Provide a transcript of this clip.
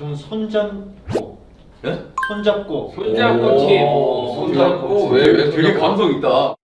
저는 손잡고. 네? 손잡고. 손잡고 팀. 뭐, 손잡고 왜, 왜 되게 감성 있다.